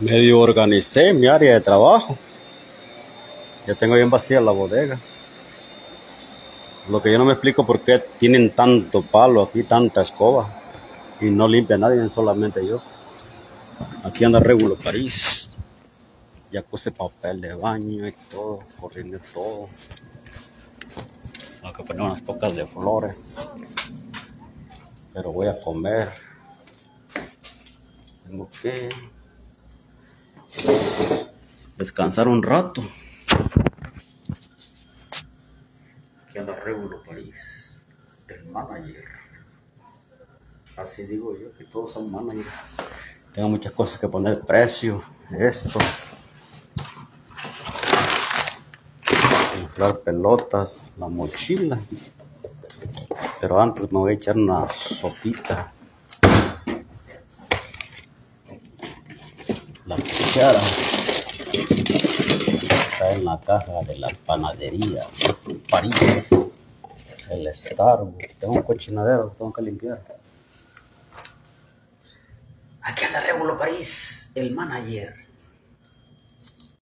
Medio organicé mi área de trabajo. Ya tengo bien vacía la bodega. Lo que yo no me explico por qué tienen tanto palo aquí, tanta escoba. Y no limpia nadie, solamente yo. Aquí anda Regulo París. Ya puse papel de baño y todo, corriendo todo. Tengo que poner unas pocas de flores. Pero voy a comer. Tengo que descansar un rato. Aquí anda Regulo París, el manager. Así digo yo, que todos son managers. Tengo muchas cosas que poner precio, esto. Inflar pelotas, la mochila. Pero antes me voy a echar una sopita. La cuchara está en la caja de la panadería París. El Starbucks. Tengo un cochinadero, tengo que limpiar. Aquí anda Regulo París, el manager.